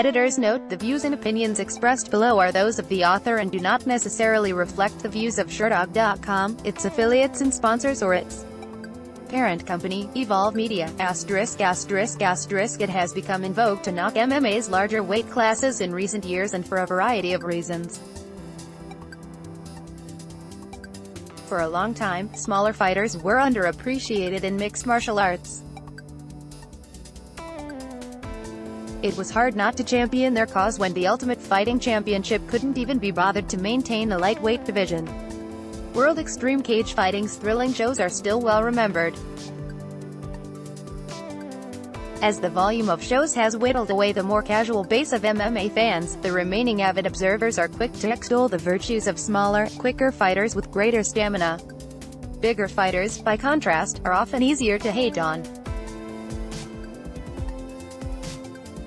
Editor's note, the views and opinions expressed below are those of the author and do not necessarily reflect the views of Sherdog.com, its affiliates and sponsors or its parent company, Evolve Media, asterisk asterisk asterisk it has become in vogue to knock MMA's larger weight classes in recent years and for a variety of reasons. For a long time, smaller fighters were underappreciated in mixed martial arts. It was hard not to champion their cause when the Ultimate Fighting Championship couldn't even be bothered to maintain the lightweight division. World Extreme Cage Fighting's thrilling shows are still well remembered. As the volume of shows has whittled away the more casual base of MMA fans, the remaining avid observers are quick to extol the virtues of smaller, quicker fighters with greater stamina. Bigger fighters, by contrast, are often easier to hate on.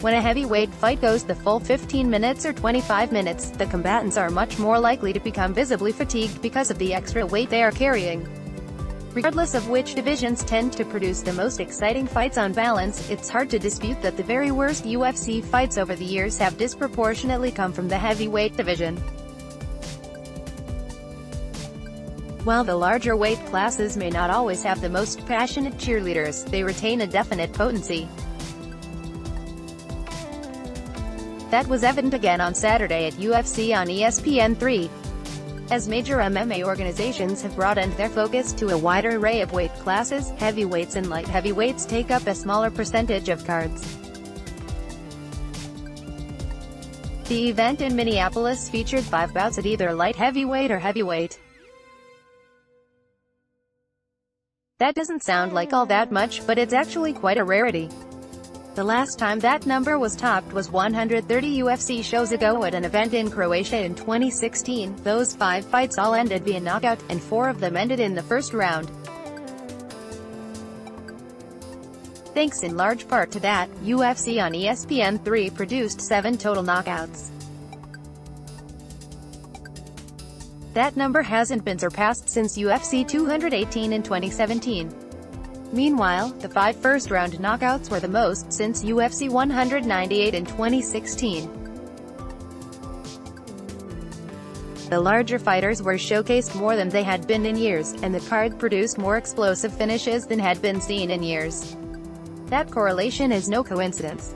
When a heavyweight fight goes the full 15 minutes or 25 minutes, the combatants are much more likely to become visibly fatigued because of the extra weight they are carrying. Regardless of which divisions tend to produce the most exciting fights on balance, it's hard to dispute that the very worst UFC fights over the years have disproportionately come from the heavyweight division. While the larger weight classes may not always have the most passionate cheerleaders, they retain a definite potency. That was evident again on Saturday at UFC on ESPN3. As major MMA organizations have broadened their focus to a wider array of weight classes, heavyweights and light heavyweights take up a smaller percentage of cards. The event in Minneapolis featured five bouts at either light heavyweight or heavyweight. That doesn't sound like all that much, but it's actually quite a rarity. The last time that number was topped was 130 UFC shows ago at an event in Croatia in 2016. Those five fights all ended via knockout, and four of them ended in the first round. Thanks in large part to that, UFC on ESPN3 produced seven total knockouts. That number hasn't been surpassed since UFC 218 in 2017. Meanwhile, the five first-round knockouts were the most since UFC 198 in 2016. The larger fighters were showcased more than they had been in years, and the card produced more explosive finishes than had been seen in years. That correlation is no coincidence.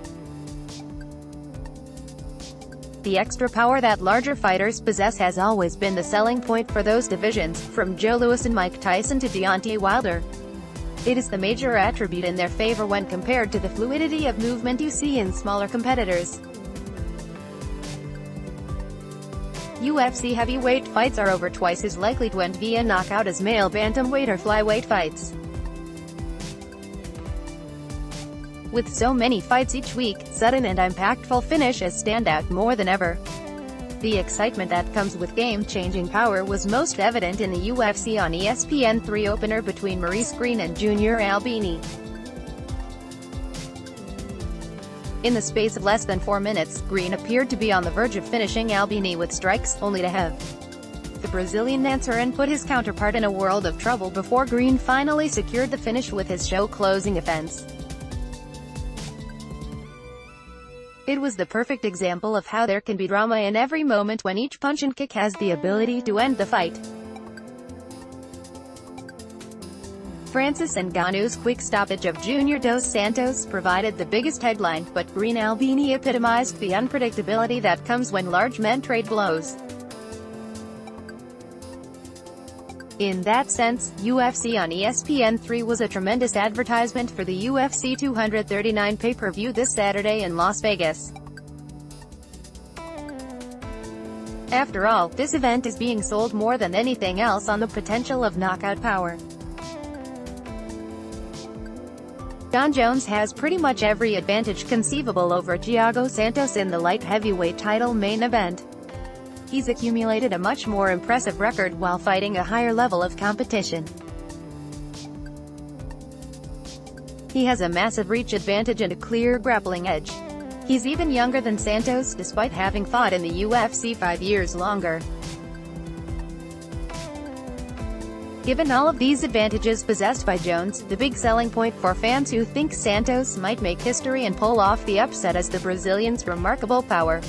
The extra power that larger fighters possess has always been the selling point for those divisions, from Joe Louis and Mike Tyson to Deontay Wilder. It is the major attribute in their favor when compared to the fluidity of movement you see in smaller competitors. UFC heavyweight fights are over twice as likely to end via knockout as male bantamweight or flyweight fights. With so many fights each week, sudden and impactful finishes stand out more than ever. The excitement that comes with game-changing power was most evident in the UFC on ESPN 3 opener between Maurice Greene and Junior Albini. In the space of less than four minutes, Greene appeared to be on the verge of finishing Albini with strikes, only to have the Brazilian answer and put his counterpart in a world of trouble before Greene finally secured the finish with his show-closing offense. It was the perfect example of how there can be drama in every moment when each punch and kick has the ability to end the fight. Francis Ngannou's quick stoppage of Junior Dos Santos provided the biggest headline, but Greene Albini epitomized the unpredictability that comes when large men trade blows. In that sense, UFC on ESPN3 was a tremendous advertisement for the UFC 239 pay-per-view this Saturday in Las Vegas. After all, this event is being sold more than anything else on the potential of knockout power. Jon Jones has pretty much every advantage conceivable over Thiago Santos in the light heavyweight title main event. He's accumulated a much more impressive record while fighting a higher level of competition. He has a massive reach advantage and a clear grappling edge. He's even younger than Santos despite having fought in the UFC five years longer. Given all of these advantages possessed by Jones, the big selling point for fans who think Santos might make history and pull off the upset is the Brazilian's remarkable power.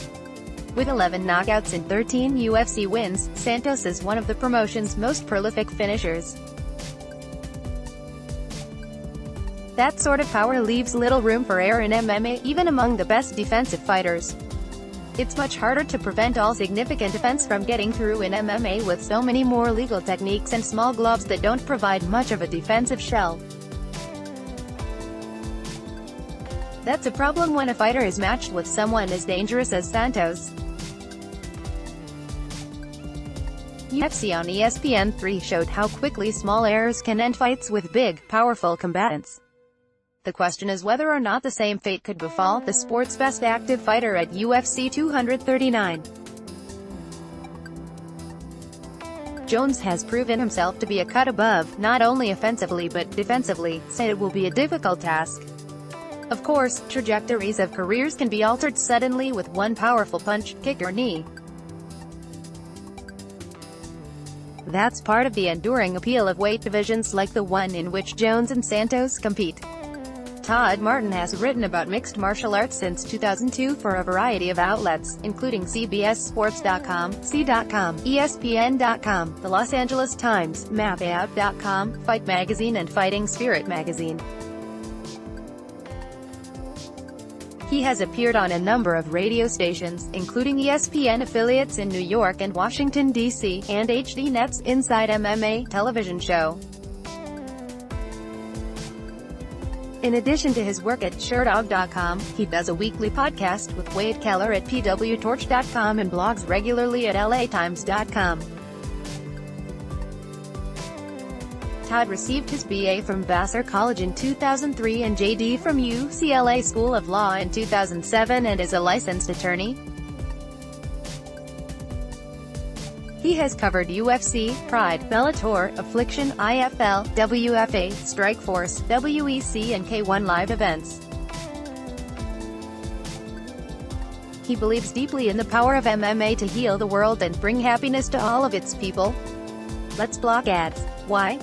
With 11 knockouts and 13 UFC wins, Santos is one of the promotion's most prolific finishers. That sort of power leaves little room for error in MMA, even among the best defensive fighters. It's much harder to prevent all significant offense from getting through in MMA with so many more legal techniques and small gloves that don't provide much of a defensive shell. That's a problem when a fighter is matched with someone as dangerous as Santos. UFC on ESPN3 showed how quickly small errors can end fights with big, powerful combatants. The question is whether or not the same fate could befall the sport's best active fighter at UFC 239. Jones has proven himself to be a cut above, not only offensively but defensively, so it will be a difficult task. Of course, trajectories of careers can be altered suddenly with one powerful punch, kick or knee. That's part of the enduring appeal of weight divisions like the one in which Jones and Santos compete. Todd Martin has written about mixed martial arts since 2002 for a variety of outlets, including CBSSports.com, C.com, ESPN.com, The Los Angeles Times, MapAuto.com, Fight Magazine and Fighting Spirit Magazine. He has appeared on a number of radio stations, including ESPN affiliates in New York and Washington, D.C., and HDNet's Inside MMA television show. In addition to his work at Sherdog.com, he does a weekly podcast with Wade Keller at PWTorch.com and blogs regularly at LATimes.com. Todd received his BA from Vassar College in 2003 and JD from UCLA School of Law in 2007 and is a licensed attorney. He has covered UFC, Pride, Bellator, Affliction, IFL, WFA, Strikeforce, WEC and K1 live events. He believes deeply in the power of MMA to heal the world and bring happiness to all of its people. Let's block ads. Why?